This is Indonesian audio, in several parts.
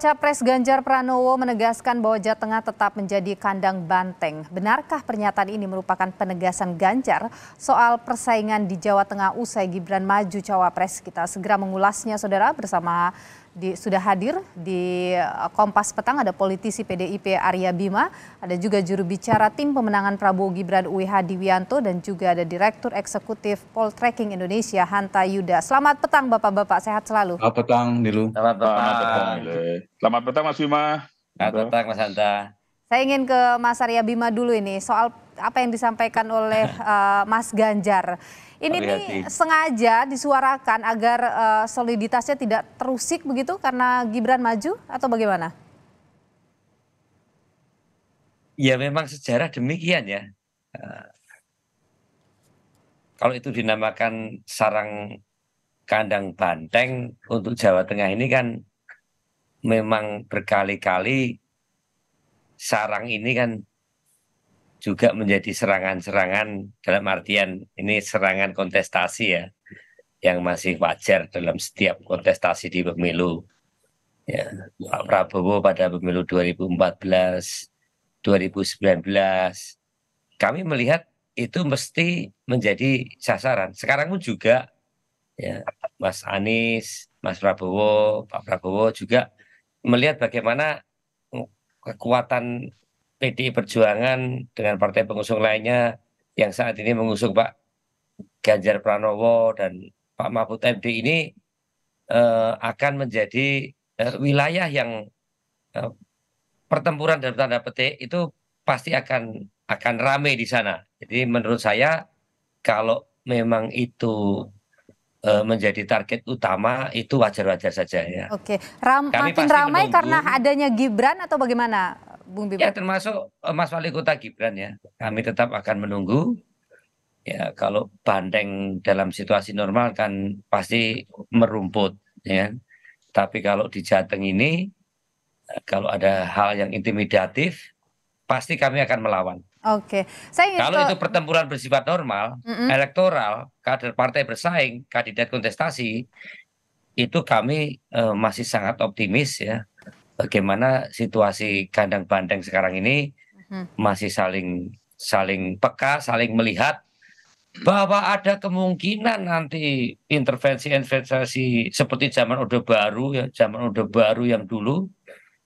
Capres Ganjar Pranowo menegaskan bahwa Jawa Tengah tetap menjadi kandang banteng. Benarkah pernyataan ini merupakan penegasan Ganjar soal persaingan di Jawa Tengah usai Gibran maju cawapres? Kita segera mengulasnya saudara bersama di, sudah hadir di eh, Kompas Petang ada politisi PDIP Arya Bima, ada juga juru bicara tim pemenangan Prabowo Gibran Uwi Hadi Wianto dan juga ada Direktur Eksekutif Poltreking Indonesia Hanta Yuda. Selamat petang Bapak-bapak, sehat selalu. Selamat petang Nilu. Selamat petang. Selamat petang. Selamat petang Mas Bima. Selamat petang Mas Hanta. Saya ingin ke Mas Arya Bima dulu ini soal apa yang disampaikan oleh uh, Mas Ganjar. Ini nih sengaja disuarakan agar uh, soliditasnya tidak terusik begitu karena Gibran maju atau bagaimana? Ya memang sejarah demikian ya. Uh, kalau itu dinamakan sarang kandang banteng untuk Jawa Tengah ini kan memang berkali-kali sarang ini kan juga menjadi serangan-serangan dalam artian ini serangan kontestasi ya yang masih wajar dalam setiap kontestasi di pemilu. Ya, Pak Prabowo pada pemilu 2014, 2019, kami melihat itu mesti menjadi sasaran. Sekarang pun juga ya Mas Anies, Mas Prabowo, Pak Prabowo juga melihat bagaimana kekuatan PDI Perjuangan dengan partai pengusung lainnya yang saat ini mengusung Pak Ganjar Pranowo dan Pak Mahfud MD ini uh, akan menjadi uh, wilayah yang uh, pertempuran dalam tanda petik itu pasti akan akan ramai di sana. Jadi menurut saya kalau memang itu menjadi target utama itu wajar-wajar saja ya. Oke, Ram, makin ramai menunggu, karena adanya Gibran atau bagaimana? Bung Bima? Ya termasuk uh, Mas Wali Kota Gibran ya. Kami tetap akan menunggu. Ya kalau bandeng dalam situasi normal kan pasti merumput ya. Tapi kalau di Jateng ini eh, kalau ada hal yang intimidatif pasti kami akan melawan. Oke, saya kalau itu pertempuran bersifat normal, mm -hmm. elektoral, kader partai bersaing, kandidat kontestasi, itu kami uh, masih sangat optimis ya bagaimana situasi kandang bandeng sekarang ini hmm. masih saling saling peka, saling melihat bahwa ada kemungkinan nanti intervensi investasi seperti zaman Orde Baru ya, zaman Orde Baru yang dulu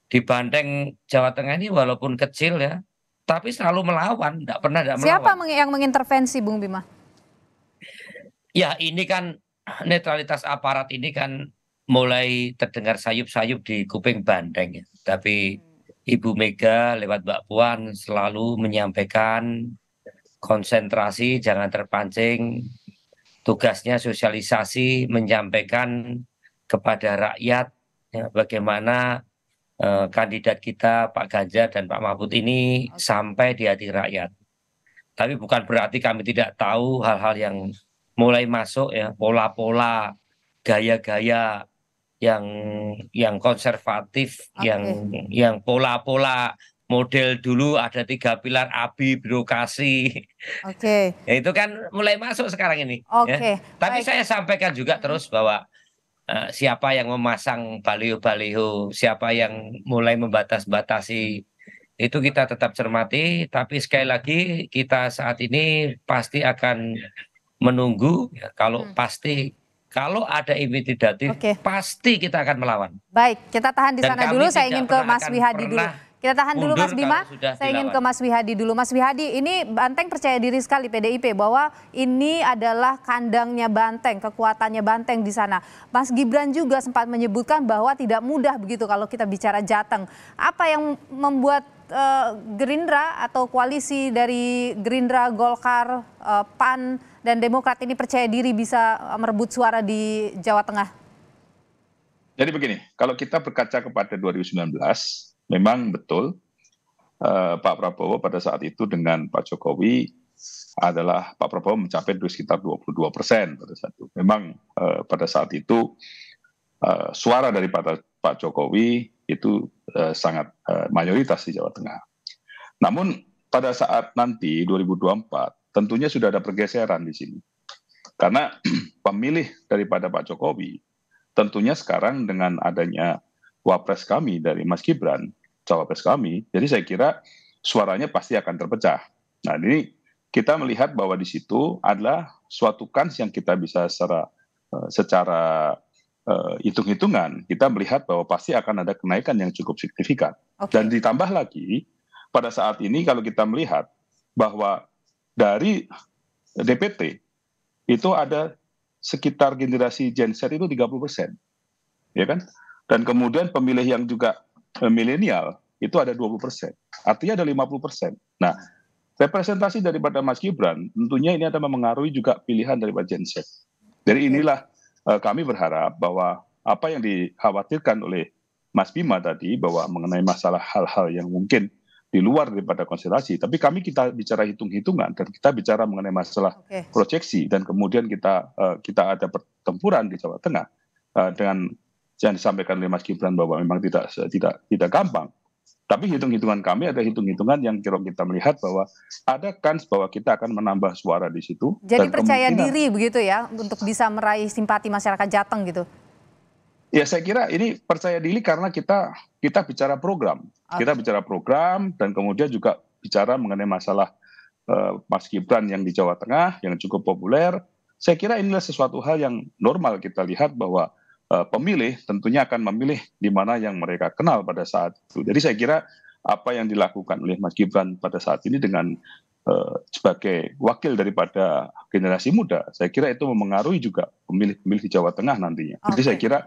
di Bandeng Jawa Tengah ini walaupun kecil ya, tapi selalu melawan, tidak pernah tidak melawan. Siapa yang mengintervensi Bung Bima? Ya ini kan netralitas aparat ini kan mulai terdengar sayup-sayup di kuping bandeng ya. Tapi Ibu Mega lewat Mbak Puan selalu menyampaikan konsentrasi jangan terpancing tugasnya sosialisasi menyampaikan kepada rakyat ya, bagaimana eh, kandidat kita Pak Ganjar dan Pak Mahfud ini sampai di hati rakyat. Tapi bukan berarti kami tidak tahu hal-hal yang mulai masuk ya pola-pola gaya-gaya yang yang konservatif, okay. yang yang pola-pola model dulu ada tiga pilar ABI birokrasi. Oke. Okay. ya, itu kan mulai masuk sekarang ini. Oke. Okay. Ya. Tapi Baik. saya sampaikan juga terus bahwa uh, siapa yang memasang baliho-baliho, siapa yang mulai membatas-batasi itu kita tetap cermati. Tapi sekali lagi kita saat ini pasti akan menunggu ya, kalau hmm. pasti kalau ada intimidatif, okay. pasti kita akan melawan. Baik, kita tahan di sana dulu. Saya ingin ke Mas Wihadi dulu. Kita tahan dulu Mas Bima. Saya ingin ke Mas Wihadi dulu. Mas Wihadi, ini Banteng percaya diri sekali PDIP bahwa ini adalah kandangnya Banteng, kekuatannya Banteng di sana. Mas Gibran juga sempat menyebutkan bahwa tidak mudah begitu kalau kita bicara Jateng. Apa yang membuat uh, Gerindra atau koalisi dari Gerindra, Golkar, uh, PAN dan Demokrat ini percaya diri bisa uh, merebut suara di Jawa Tengah? Jadi begini, kalau kita berkaca kepada 2019, memang betul uh, Pak Prabowo pada saat itu dengan Pak Jokowi adalah Pak Prabowo mencapai sekitar 22 persen pada saat itu. Memang uh, pada saat itu uh, suara dari Pak Jokowi itu uh, sangat uh, mayoritas di Jawa Tengah. Namun pada saat nanti 2024 tentunya sudah ada pergeseran di sini. Karena pemilih daripada Pak Jokowi tentunya sekarang dengan adanya wapres kami dari Mas Gibran, cawapres kami, jadi saya kira suaranya pasti akan terpecah. Nah ini kita melihat bahwa di situ adalah suatu kans yang kita bisa secara uh, secara hitung-hitungan kita melihat bahwa pasti akan ada kenaikan yang cukup signifikan. Okay. Dan ditambah lagi pada saat ini kalau kita melihat bahwa dari DPT itu ada sekitar generasi Gen Z itu 30 persen, ya kan? Dan kemudian pemilih yang juga eh, milenial itu ada 20 persen, artinya ada 50 persen. Nah, representasi daripada Mas Gibran tentunya ini akan mempengaruhi juga pilihan daripada Gen Z. Jadi inilah kami berharap bahwa apa yang dikhawatirkan oleh Mas Bima tadi bahwa mengenai masalah hal-hal yang mungkin di luar daripada konstelasi. Tapi kami kita bicara hitung-hitungan dan kita bicara mengenai masalah okay. proyeksi dan kemudian kita uh, kita ada pertempuran di Jawa Tengah uh, dengan yang disampaikan oleh Mas Gibran bahwa memang tidak tidak tidak gampang. Tapi hitung-hitungan kami ada hitung-hitungan yang kira kita melihat bahwa ada kans bahwa kita akan menambah suara di situ. Jadi percaya diri begitu ya untuk bisa meraih simpati masyarakat Jateng gitu. Ya saya kira ini percaya diri karena kita kita bicara program, okay. kita bicara program dan kemudian juga bicara mengenai masalah uh, Mas Gibran yang di Jawa Tengah yang cukup populer. Saya kira inilah sesuatu hal yang normal kita lihat bahwa pemilih tentunya akan memilih di mana yang mereka kenal pada saat itu. Jadi saya kira apa yang dilakukan oleh Mas Gibran pada saat ini dengan uh, sebagai wakil daripada generasi muda, saya kira itu memengaruhi juga pemilih-pemilih di Jawa Tengah nantinya. Okay. Jadi saya kira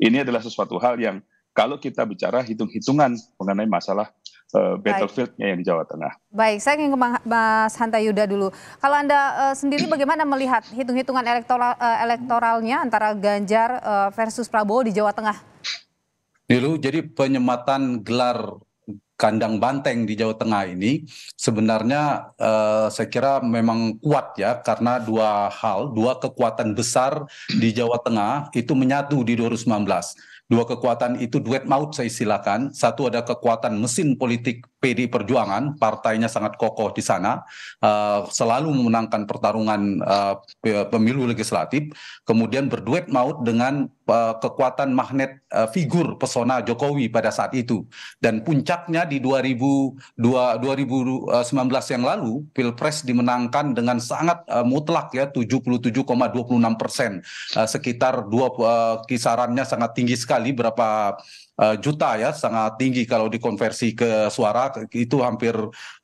ini adalah sesuatu hal yang kalau kita bicara hitung-hitungan mengenai masalah uh, battlefieldnya yang di Jawa Tengah. Baik, saya ingin ke Mas Hanta Yuda dulu. Kalau Anda uh, sendiri bagaimana melihat hitung-hitungan elektoral, uh, elektoralnya antara Ganjar uh, versus Prabowo di Jawa Tengah? Nilu, jadi penyematan gelar kandang banteng di Jawa Tengah ini sebenarnya uh, saya kira memang kuat ya karena dua hal, dua kekuatan besar di Jawa Tengah itu menyatu di 2019. Dua kekuatan itu duet maut saya silakan. Satu ada kekuatan mesin politik PD Perjuangan, partainya sangat kokoh di sana, uh, selalu memenangkan pertarungan uh, pemilu legislatif, kemudian berduet maut dengan kekuatan magnet uh, figur pesona Jokowi pada saat itu. Dan puncaknya di 2002, 2019 yang lalu, Pilpres dimenangkan dengan sangat uh, mutlak ya, 77,26 persen, sekitar dua kisarannya sangat tinggi sekali berapa uh, juta ya sangat tinggi kalau dikonversi ke suara itu hampir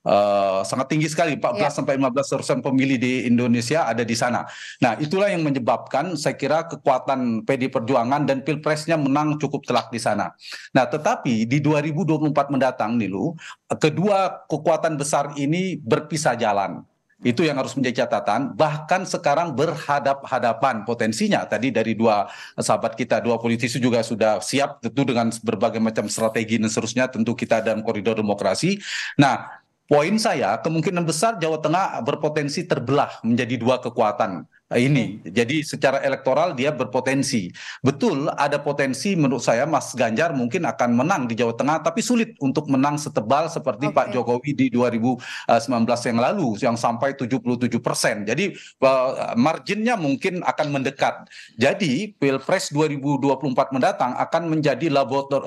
uh, sangat tinggi sekali 14 yeah. sampai 15 persen pemilih di Indonesia ada di sana. Nah itulah yang menyebabkan saya kira kekuatan PD Perjuangan dan pilpresnya menang cukup telak di sana. Nah tetapi di 2024 mendatang Nilu kedua kekuatan besar ini berpisah jalan. Itu yang harus menjadi catatan. Bahkan sekarang berhadap-hadapan potensinya. Tadi dari dua sahabat kita, dua politisi juga sudah siap tentu dengan berbagai macam strategi dan seterusnya. Tentu kita dalam koridor demokrasi. Nah, poin saya kemungkinan besar Jawa Tengah berpotensi terbelah menjadi dua kekuatan ini. Jadi secara elektoral dia berpotensi. Betul ada potensi menurut saya Mas Ganjar mungkin akan menang di Jawa Tengah tapi sulit untuk menang setebal seperti okay. Pak Jokowi di 2019 yang lalu yang sampai 77 persen. Jadi uh, marginnya mungkin akan mendekat. Jadi Pilpres 2024 mendatang akan menjadi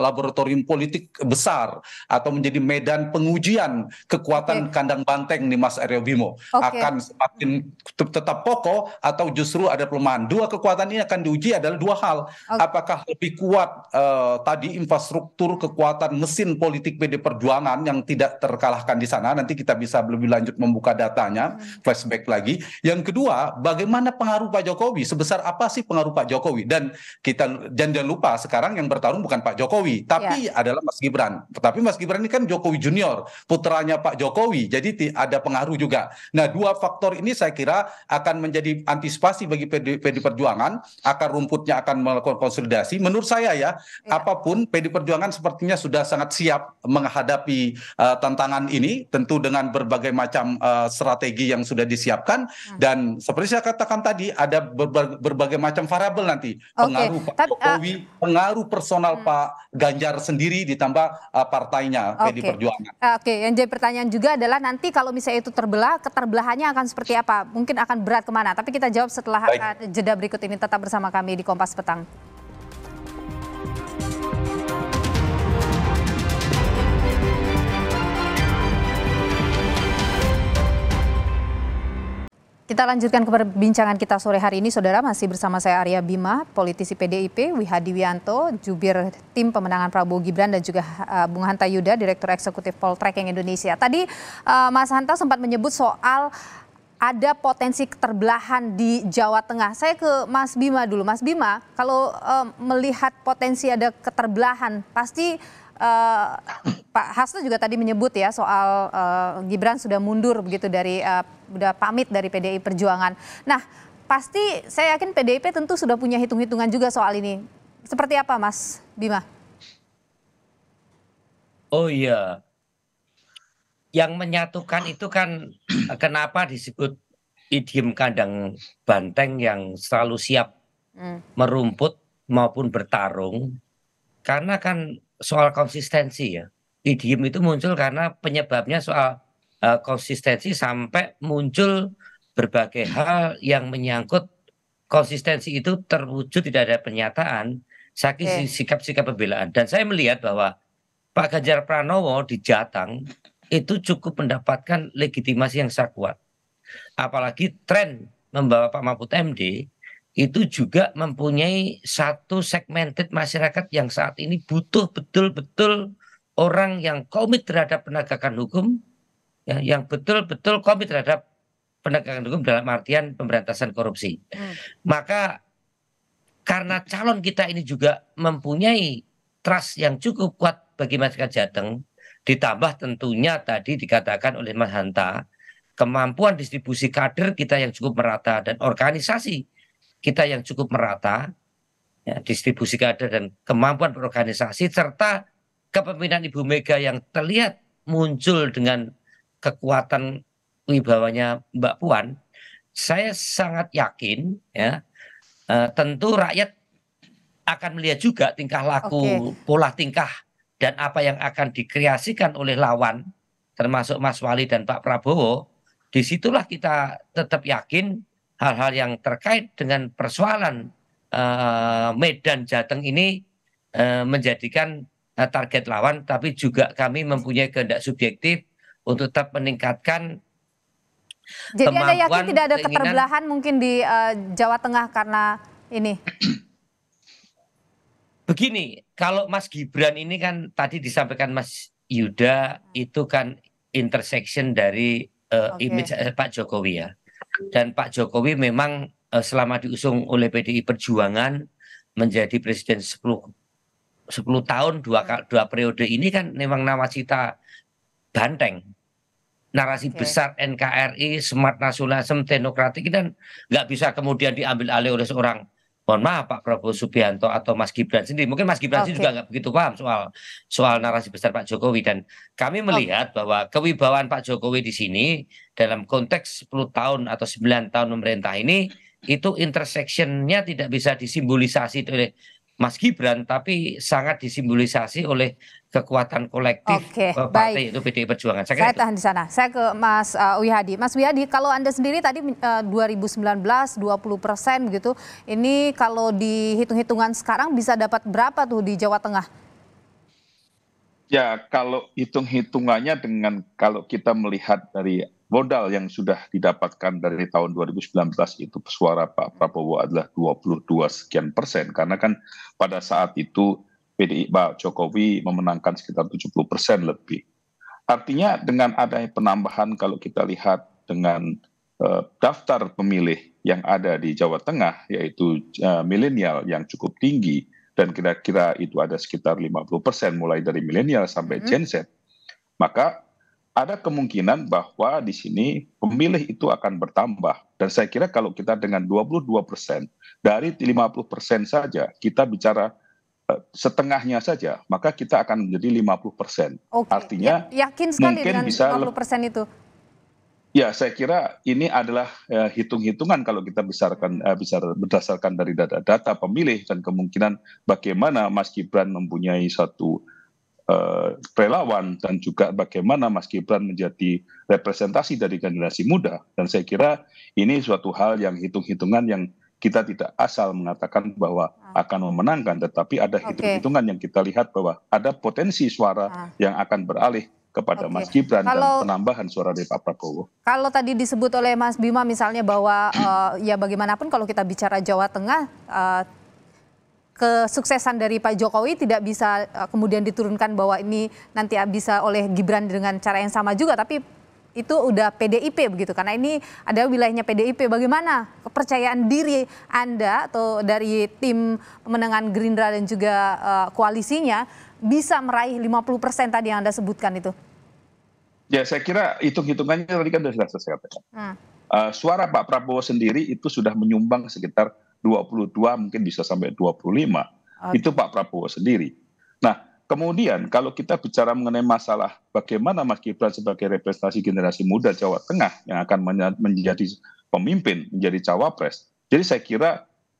laboratorium politik besar atau menjadi medan pengujian kekuatan okay. kandang banteng nih Mas Aryo Bimo. Okay. Akan semakin tetap pokok atau justru ada pelemahan. Dua kekuatan ini akan diuji adalah dua hal. Okay. Apakah lebih kuat uh, tadi infrastruktur kekuatan mesin politik PD Perjuangan yang tidak terkalahkan di sana. Nanti kita bisa lebih lanjut membuka datanya, hmm. flashback lagi. Yang kedua, bagaimana pengaruh Pak Jokowi? Sebesar apa sih pengaruh Pak Jokowi? Dan kita jangan lupa sekarang yang bertarung bukan Pak Jokowi, tapi yeah. adalah Mas Gibran. Tapi Mas Gibran ini kan Jokowi Junior, putranya Pak Jokowi. Jadi ada pengaruh juga. Nah, dua faktor ini saya kira akan menjadi antisipasi bagi PD, PD Perjuangan, akar rumputnya akan melakukan konsolidasi. Menurut saya ya, ya. apa pun PD Perjuangan sepertinya sudah sangat siap menghadapi uh, tantangan ini, tentu dengan berbagai macam uh, strategi yang sudah disiapkan. Hmm. Dan seperti saya katakan tadi, ada berbagai, berbagai macam variabel nanti. Pengaruh okay. Pak Jokowi, uh, pengaruh personal hmm. Pak Ganjar sendiri, ditambah uh, partainya okay. PD Perjuangan. Oke, okay. yang jadi pertanyaan juga adalah nanti kalau misalnya itu terbelah, keterbelahannya akan seperti apa? Mungkin akan berat ke mana? Tapi kita jawab setelah Baik. Eh, jeda berikut ini tetap bersama kami di Kompas Petang. Kita lanjutkan ke perbincangan kita sore hari ini, Saudara. Masih bersama saya Arya Bima, politisi PDIP, Wihadi Wianto, jubir tim pemenangan Prabowo Gibran dan juga uh, Bung Hanta Yuda, Direktur Eksekutif Poltreking Indonesia. Tadi uh, Mas Hanta sempat menyebut soal ada potensi keterbelahan di Jawa Tengah. Saya ke Mas Bima dulu. Mas Bima, kalau uh, melihat potensi ada keterbelahan, pasti uh, Pak Hasto juga tadi menyebut ya soal uh, Gibran sudah mundur begitu dari uh, sudah pamit dari PDI Perjuangan. Nah, pasti saya yakin PDIP tentu sudah punya hitung-hitungan juga soal ini. Seperti apa Mas Bima? Oh iya. Yang menyatukan itu kan kenapa disebut idiom kandang banteng yang selalu siap hmm. merumput maupun bertarung karena kan soal konsistensi ya. Idiom itu muncul karena penyebabnya soal uh, konsistensi sampai muncul berbagai hal yang menyangkut konsistensi itu terwujud tidak ada pernyataan saking sikap-sikap pembelaan dan saya melihat bahwa Pak Ganjar Pranowo di Jatang itu cukup mendapatkan legitimasi yang sangat kuat apalagi tren membawa Pak Mahfud MD itu juga mempunyai satu segmented masyarakat yang saat ini butuh betul-betul orang yang komit terhadap penegakan hukum, ya, yang betul-betul komit terhadap penegakan hukum dalam artian pemberantasan korupsi. Hmm. Maka karena calon kita ini juga mempunyai trust yang cukup kuat bagi masyarakat Jateng, ditambah tentunya tadi dikatakan oleh Mas Hanta, kemampuan distribusi kader kita yang cukup merata dan organisasi kita yang cukup merata, ya, distribusi kader dan kemampuan berorganisasi serta kepemimpinan Ibu Mega yang terlihat muncul dengan kekuatan wibawanya Mbak Puan, saya sangat yakin ya uh, tentu rakyat akan melihat juga tingkah laku, okay. pola tingkah dan apa yang akan dikreasikan oleh lawan termasuk Mas Wali dan Pak Prabowo. Di situlah kita tetap yakin hal-hal yang terkait dengan persoalan uh, Medan Jateng ini uh, menjadikan uh, target lawan, tapi juga kami mempunyai kehendak subjektif untuk tetap meningkatkan Jadi Anda yakin tidak ada keterbelahan mungkin di uh, Jawa Tengah karena ini? Begini, kalau Mas Gibran ini kan tadi disampaikan Mas Yuda itu kan intersection dari uh, okay. image Pak Jokowi ya dan Pak Jokowi memang uh, selama diusung oleh PDI Perjuangan menjadi presiden 10 10 tahun dua dua periode ini kan memang nawacita banteng narasi okay. besar NKRI smart nasionalisme demokratik dan nggak bisa kemudian diambil alih oleh seorang mohon maaf Pak Prabowo Subianto atau Mas Gibran sendiri mungkin Mas Gibran okay. juga nggak begitu paham soal soal narasi besar Pak Jokowi dan kami melihat okay. bahwa kewibawaan Pak Jokowi di sini dalam konteks 10 tahun atau 9 tahun pemerintah ini itu intersectionnya tidak bisa disimbolisasi oleh Mas Gibran tapi sangat disimbolisasi oleh kekuatan kolektif Oke, partai baik. itu PDI Perjuangan. Saya, saya tahan di sana. Saya ke Mas uh, Wihadi. Mas Wihadi, kalau Anda sendiri tadi uh, 2019 20 persen begitu, ini kalau dihitung-hitungan sekarang bisa dapat berapa tuh di Jawa Tengah? Ya, kalau hitung-hitungannya dengan kalau kita melihat dari modal yang sudah didapatkan dari tahun 2019 itu suara Pak Prabowo adalah 22 sekian persen karena kan pada saat itu PDI Pak Jokowi memenangkan sekitar 70 persen lebih. Artinya dengan adanya penambahan kalau kita lihat dengan uh, daftar pemilih yang ada di Jawa Tengah yaitu uh, milenial yang cukup tinggi dan kira-kira itu ada sekitar 50 persen mulai dari milenial sampai hmm. Gen Z, maka ada kemungkinan bahwa di sini pemilih itu akan bertambah. Dan saya kira kalau kita dengan 22 persen, dari 50 persen saja, kita bicara uh, setengahnya saja, maka kita akan menjadi 50 persen. Artinya ya, yakin sekali mungkin dengan bisa 50 persen itu. Ya, saya kira ini adalah uh, hitung-hitungan kalau kita besarkan uh, bisa berdasarkan dari data-data pemilih dan kemungkinan bagaimana Mas Gibran mempunyai satu Eh, relawan dan juga bagaimana Mas Gibran menjadi representasi dari generasi muda dan saya kira ini suatu hal yang hitung-hitungan yang kita tidak asal mengatakan bahwa ah. akan memenangkan tetapi ada hitung-hitungan yang kita lihat bahwa ada potensi suara ah. yang akan beralih kepada okay. Mas Gibran kalau, dan penambahan suara dari Pak Prabowo. Kalau tadi disebut oleh Mas Bima misalnya bahwa uh, ya bagaimanapun kalau kita bicara Jawa Tengah uh, kesuksesan dari Pak Jokowi tidak bisa uh, kemudian diturunkan bahwa ini nanti bisa oleh Gibran dengan cara yang sama juga tapi itu udah PDIP begitu karena ini adalah wilayahnya PDIP bagaimana kepercayaan diri Anda atau dari tim pemenangan Gerindra dan juga uh, koalisinya bisa meraih 50% tadi yang Anda sebutkan itu? Ya, saya kira hitung-hitungannya tadi kan sudah saya katakan. Hmm. Uh, suara Pak Prabowo sendiri itu sudah menyumbang sekitar 22 mungkin bisa sampai 25. Okay. Itu Pak Prabowo sendiri. Nah, kemudian kalau kita bicara mengenai masalah bagaimana Mas Gibran sebagai representasi generasi muda Jawa Tengah yang akan menjadi pemimpin, menjadi cawapres. Jadi saya kira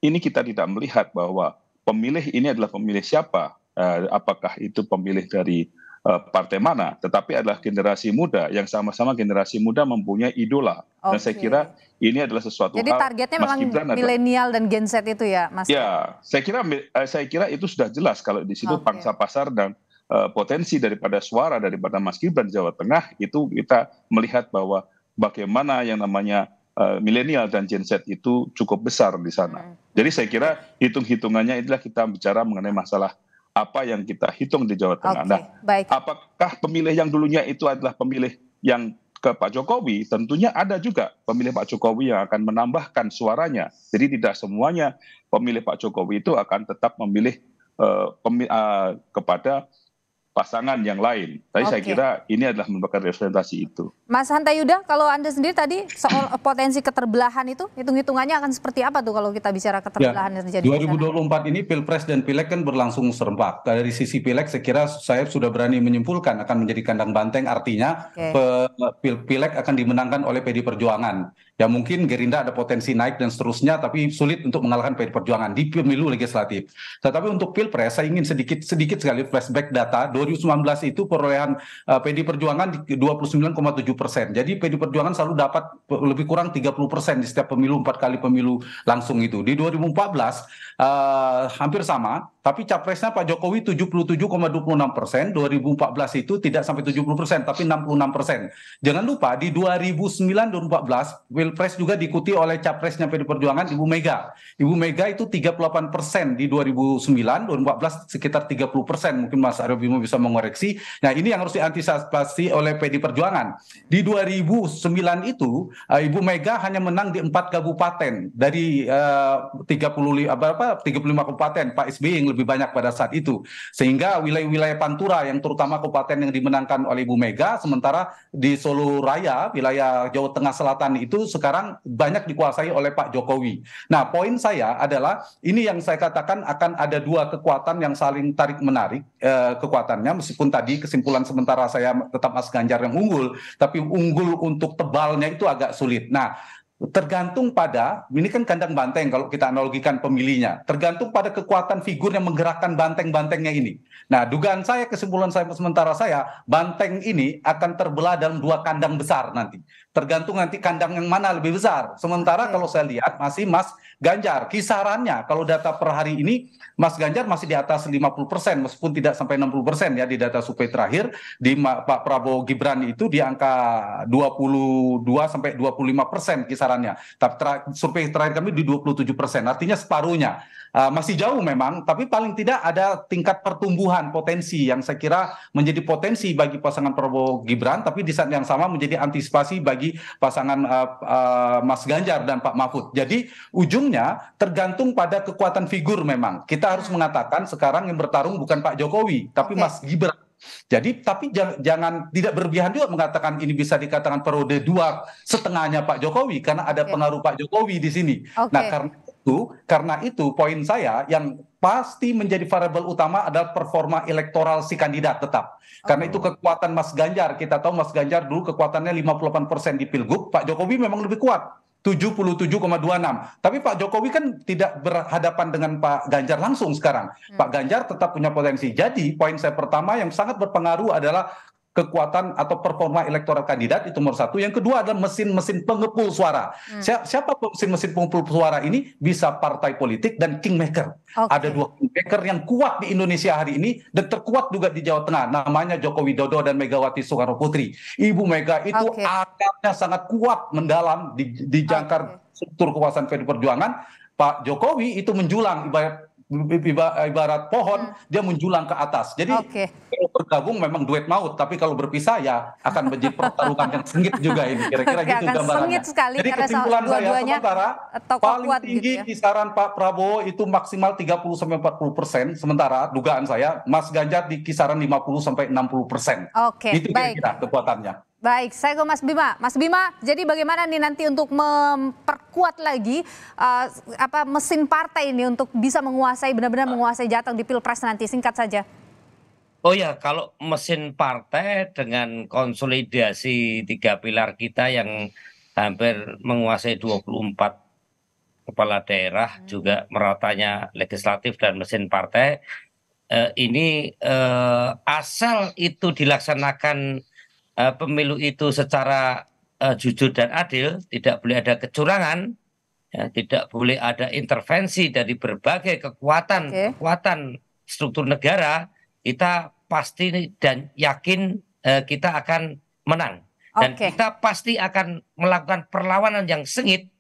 ini kita tidak melihat bahwa pemilih ini adalah pemilih siapa, uh, apakah itu pemilih dari partai mana, tetapi adalah generasi muda yang sama-sama generasi muda mempunyai idola. Okay. Dan saya kira ini adalah sesuatu Jadi hal. targetnya Mas memang milenial dan Gen Z itu ya, Mas? Ya, saya kira uh, saya kira itu sudah jelas kalau di situ okay. pangsa pasar dan uh, potensi daripada suara daripada Mas Gibran di Jawa Tengah itu kita melihat bahwa bagaimana yang namanya uh, milenial dan Gen Z itu cukup besar di sana. Hmm. Jadi saya kira hitung-hitungannya itulah kita bicara mengenai masalah apa yang kita hitung di Jawa Tengah. Okay, nah, baik. apakah pemilih yang dulunya itu adalah pemilih yang ke Pak Jokowi? Tentunya ada juga pemilih Pak Jokowi yang akan menambahkan suaranya. Jadi tidak semuanya pemilih Pak Jokowi itu akan tetap memilih uh, pemilih, uh, kepada pasangan yang lain. Tapi okay. saya kira ini adalah merupakan representasi itu. Mas Hanta Yuda, kalau Anda sendiri tadi soal potensi keterbelahan itu, hitung-hitungannya akan seperti apa tuh kalau kita bicara keterbelahan ya, yang terjadi? 2024 ini Pilpres dan Pileg kan berlangsung serempak. Dari sisi Pileg saya kira saya sudah berani menyimpulkan akan menjadi kandang banteng, artinya okay. Pileg akan dimenangkan oleh PD Perjuangan. Ya mungkin Gerindra ada potensi naik dan seterusnya, tapi sulit untuk mengalahkan PD Perjuangan di pemilu legislatif. Tetapi untuk Pilpres, saya ingin sedikit sedikit sekali flashback data. 2019 itu perolehan uh, PD Perjuangan di 29,7 persen. Jadi PD Perjuangan selalu dapat lebih kurang 30 persen di setiap pemilu, empat kali pemilu langsung itu. Di 2014 uh, eh, hampir sama, tapi capresnya Pak Jokowi 77,26 persen, 2014 itu tidak sampai 70 persen, tapi 66 persen. Jangan lupa di 2009-2014 Pilpres juga diikuti oleh capresnya PD Perjuangan Ibu Mega. Ibu Mega itu 38 persen di 2009, 2014 sekitar 30 persen. Mungkin Mas Aryo Bimo bisa mengoreksi. Nah ini yang harus diantisipasi oleh PD Perjuangan. Di 2009 itu uh, Ibu Mega hanya menang di empat kabupaten dari uh, 30 apa, 35 kabupaten. Pak SBY yang lebih banyak pada saat itu. Sehingga wilayah-wilayah Pantura yang terutama kabupaten yang dimenangkan oleh Ibu Mega, sementara di Solo Raya, wilayah Jawa Tengah Selatan itu sekarang banyak dikuasai oleh Pak Jokowi. Nah, poin saya adalah ini yang saya katakan akan ada dua kekuatan yang saling tarik menarik eh, kekuatannya meskipun tadi kesimpulan sementara saya tetap Mas Ganjar yang unggul, tapi unggul untuk tebalnya itu agak sulit. Nah, tergantung pada ini kan kandang banteng kalau kita analogikan pemilihnya tergantung pada kekuatan figur yang menggerakkan banteng-bantengnya ini nah dugaan saya kesimpulan saya sementara saya banteng ini akan terbelah dalam dua kandang besar nanti tergantung nanti kandang yang mana lebih besar. Sementara kalau saya lihat masih Mas Ganjar kisarannya kalau data per hari ini Mas Ganjar masih di atas 50% meskipun tidak sampai 60% ya di data survei terakhir di Pak Prabowo Gibran itu di angka 22 sampai 25% kisarannya. Tapi ter survei terakhir kami di 27%. Artinya separuhnya. Uh, masih jauh memang, tapi paling tidak ada tingkat pertumbuhan potensi yang saya kira menjadi potensi bagi pasangan Prabowo Gibran, tapi di saat yang sama menjadi antisipasi bagi pasangan uh, uh, Mas Ganjar dan Pak Mahfud. Jadi ujungnya tergantung pada kekuatan figur memang. Kita harus mengatakan sekarang yang bertarung bukan Pak Jokowi, tapi okay. Mas Gibran. Jadi tapi jangan, jangan tidak berlebihan juga mengatakan ini bisa dikatakan periode dua setengahnya Pak Jokowi karena ada okay. pengaruh Pak Jokowi di sini. Okay. Nah karena itu karena itu poin saya yang pasti menjadi variabel utama adalah performa elektoral si kandidat tetap. Karena itu kekuatan Mas Ganjar, kita tahu Mas Ganjar dulu kekuatannya 58% di Pilgub, Pak Jokowi memang lebih kuat. 77,26. Tapi Pak Jokowi kan tidak berhadapan dengan Pak Ganjar langsung sekarang. Hmm. Pak Ganjar tetap punya potensi. Jadi poin saya pertama yang sangat berpengaruh adalah kekuatan atau performa elektoral kandidat itu nomor satu. Yang kedua adalah mesin-mesin pengepul suara. Hmm. Siapa mesin-mesin pengepul suara ini? Bisa partai politik dan kingmaker. Okay. Ada dua kingmaker yang kuat di Indonesia hari ini dan terkuat juga di Jawa Tengah. Namanya Joko Widodo dan Megawati Soekarno Putri. Ibu Mega itu okay. akarnya sangat kuat mendalam di, di jangkar okay. struktur kekuasaan PDI Perjuangan. Pak Jokowi itu menjulang ibarat ibarat pohon hmm. dia menjulang ke atas. Jadi okay. kalau bergabung memang duet maut, tapi kalau berpisah ya akan menjadi pertarungan yang sengit juga ini. Kira-kira gitu gambarannya. Sengit sekali Jadi kesimpulan saya sementara paling tinggi gitu ya. kisaran Pak Prabowo itu maksimal 30 sampai 40 persen. Sementara dugaan saya Mas Ganjar di kisaran 50 sampai 60 persen. Oke, okay, itu kira-kira kekuatannya. Baik, saya ke Mas Bima. Mas Bima, jadi bagaimana nih nanti untuk memperkuat lagi uh, apa mesin partai ini untuk bisa menguasai benar-benar menguasai Jateng di Pilpres nanti? Singkat saja. Oh ya, kalau mesin partai dengan konsolidasi tiga pilar kita yang hampir menguasai 24 kepala daerah hmm. juga meratanya legislatif dan mesin partai uh, ini uh, asal itu dilaksanakan pemilu itu secara uh, jujur dan adil, tidak boleh ada kecurangan, ya, tidak boleh ada intervensi dari berbagai kekuatan okay. kekuatan struktur negara, kita pasti dan yakin uh, kita akan menang dan okay. kita pasti akan melakukan perlawanan yang sengit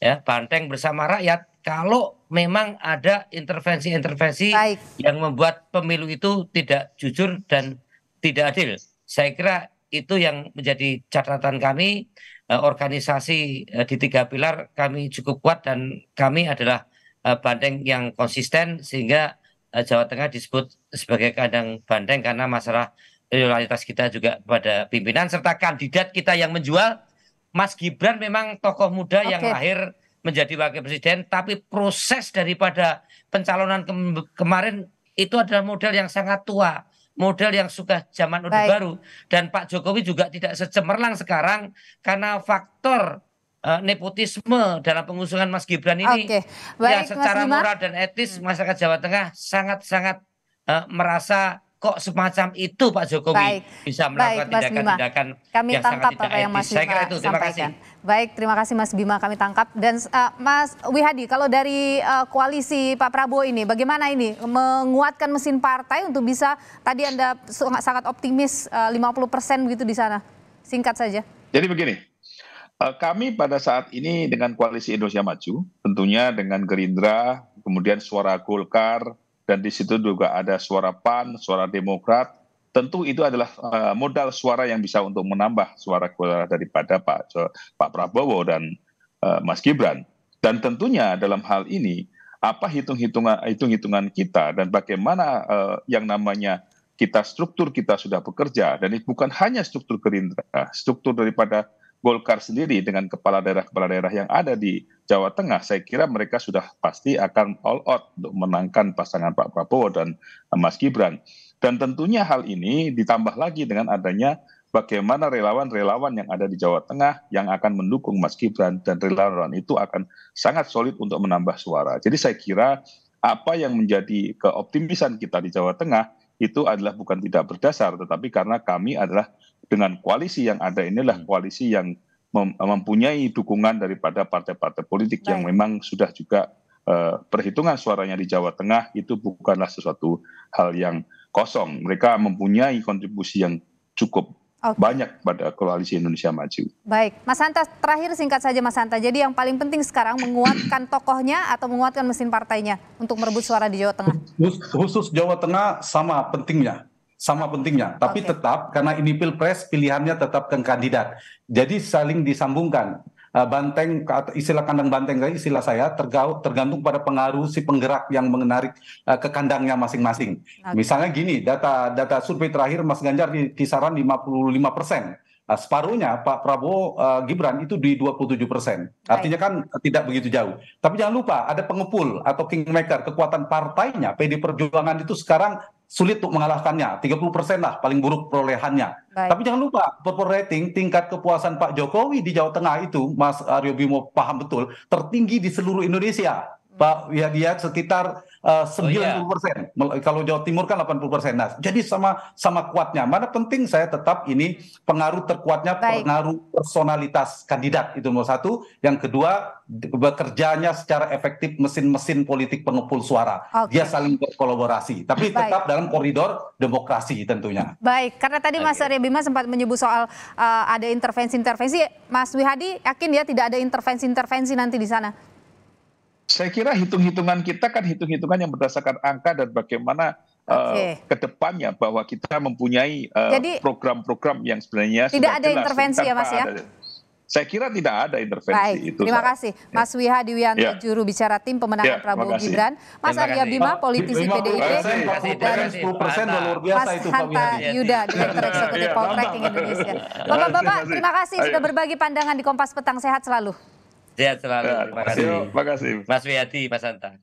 ya banteng bersama rakyat kalau memang ada intervensi-intervensi yang membuat pemilu itu tidak jujur dan tidak adil. Saya kira itu yang menjadi catatan kami. Eh, organisasi eh, di tiga pilar kami cukup kuat dan kami adalah eh, banteng yang konsisten sehingga Jawa Tengah disebut sebagai kandang banteng karena masalah loyalitas kita juga pada pimpinan serta kandidat kita yang menjual. Mas Gibran memang tokoh muda okay. yang lahir menjadi wakil presiden tapi proses daripada pencalonan ke kemarin itu adalah model yang sangat tua model yang sudah zaman Orde Baru dan Pak Jokowi juga tidak secemerlang sekarang karena faktor uh, nepotisme dalam pengusungan Mas Gibran ini okay. yang secara moral dan etis hmm. masyarakat Jawa Tengah sangat-sangat uh, merasa kok semacam itu Pak Jokowi Baik. bisa melakukan tindakan-tindakan yang tangkap sangat tidak apa yang Mas Bima Saya kira itu. Terima sampaikan. kasih. Baik, terima kasih Mas Bima kami tangkap dan uh, Mas Wihadi kalau dari uh, koalisi Pak Prabowo ini bagaimana ini menguatkan mesin partai untuk bisa tadi Anda sangat optimis uh, 50% begitu di sana. Singkat saja. Jadi begini, kami pada saat ini dengan koalisi Indonesia Maju, tentunya dengan Gerindra, kemudian suara Golkar, dan di situ juga ada suara PAN, suara Demokrat. Tentu itu adalah uh, modal suara yang bisa untuk menambah suara daripada Pak Pak Prabowo dan uh, Mas Gibran. Dan tentunya dalam hal ini apa hitung-hitungan hitung-hitungan kita dan bagaimana uh, yang namanya kita struktur kita sudah bekerja dan itu bukan hanya struktur Gerindra, struktur daripada Golkar sendiri dengan kepala daerah-kepala daerah yang ada di Jawa Tengah, saya kira mereka sudah pasti akan all out untuk menangkan pasangan Pak Prabowo dan Mas Gibran. Dan tentunya hal ini ditambah lagi dengan adanya bagaimana relawan-relawan yang ada di Jawa Tengah yang akan mendukung Mas Gibran dan relawan itu akan sangat solid untuk menambah suara. Jadi saya kira apa yang menjadi keoptimisan kita di Jawa Tengah itu adalah bukan tidak berdasar, tetapi karena kami adalah dengan koalisi yang ada inilah hmm. koalisi yang mempunyai dukungan daripada partai-partai politik Baik. yang memang sudah juga uh, perhitungan suaranya di Jawa Tengah itu bukanlah sesuatu hal yang kosong. Mereka mempunyai kontribusi yang cukup okay. banyak pada koalisi Indonesia Maju. Baik, Mas Hanta terakhir singkat saja Mas Hanta. Jadi yang paling penting sekarang menguatkan tokohnya atau menguatkan mesin partainya untuk merebut suara di Jawa Tengah. Khusus Jawa Tengah sama pentingnya sama pentingnya. Tapi okay. tetap karena ini pilpres pilihannya tetap ke kandidat. Jadi saling disambungkan. Uh, banteng istilah kandang banteng istilah saya tergantung pada pengaruh si penggerak yang menarik uh, ke kandangnya masing-masing. Okay. Misalnya gini, data data survei terakhir Mas Ganjar di kisaran 55 persen. Nah, separuhnya Pak Prabowo uh, Gibran itu di 27 persen. Artinya kan tidak begitu jauh. Tapi jangan lupa ada pengepul atau kingmaker kekuatan partainya PD Perjuangan itu sekarang sulit untuk mengalahkannya. 30 persen lah paling buruk perolehannya. Baik. Tapi jangan lupa, purple rating tingkat kepuasan Pak Jokowi di Jawa Tengah itu, Mas Aryo Bimo paham betul, tertinggi di seluruh Indonesia. Hmm. Pak ya dia sekitar sembilan puluh persen. Kalau Jawa Timur kan 80 persen. Nah, jadi sama sama kuatnya. Mana penting saya tetap ini pengaruh terkuatnya Baik. pengaruh personalitas kandidat itu nomor satu. Yang kedua bekerjanya secara efektif mesin-mesin politik pengepul suara. Okay. Dia saling berkolaborasi. Tapi Baik. tetap dalam koridor demokrasi tentunya. Baik, karena tadi Mas Arya Bima sempat menyebut soal uh, ada intervensi-intervensi. Mas Wihadi yakin ya tidak ada intervensi-intervensi nanti di sana? Saya kira hitung-hitungan kita kan hitung-hitungan yang berdasarkan angka dan bagaimana okay. uh, ke depannya bahwa kita mempunyai program-program uh, yang sebenarnya tidak ada jelas. intervensi ya Mas ya. Ada, saya kira tidak ada intervensi Baik, itu. Terima saya. kasih, Mas ya. Wiha Diwianto, ya. juru bicara tim pemenangan ya, Prabowo Gibran, Mas Arya Bima, politisi PDIP, dan 10 persen luar biasa Mas Hanta Yuda, Direktur Eksekutif Poltreking Indonesia. Bapak-bapak, terima kasih sudah berbagi pandangan di Kompas Petang. Sehat selalu. Sehat selalu. Terima kasih. Terima kasih. Mas Wiyadi, Mas Hanta.